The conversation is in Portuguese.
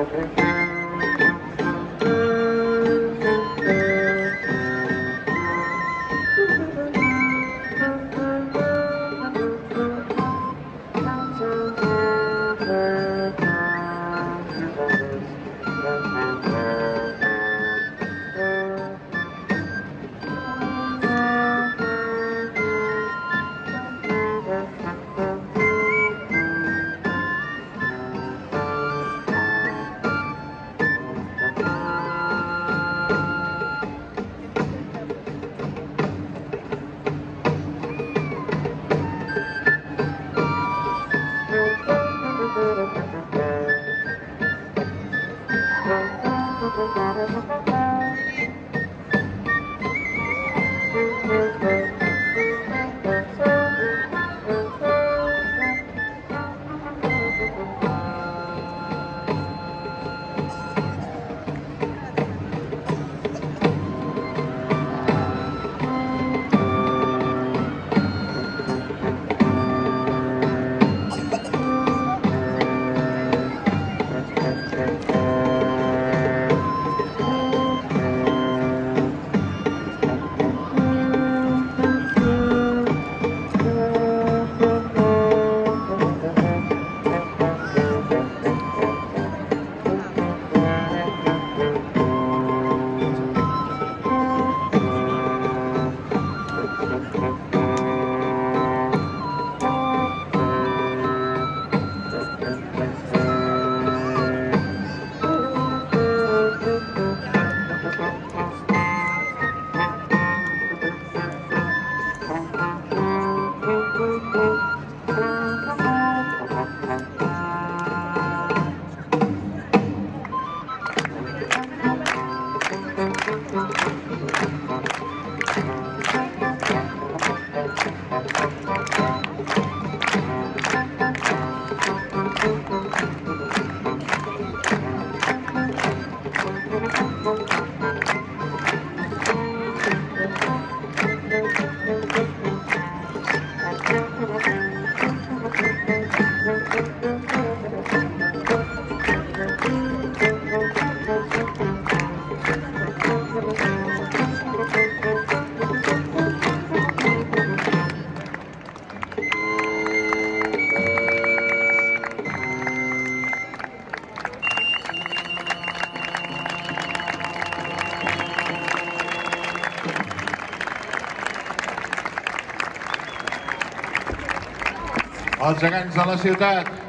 minha frente. 好好好。Els gegants de la ciutat.